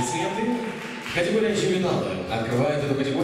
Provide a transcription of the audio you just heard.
аплодисменты. Категория ювеналы открывает эту категорию.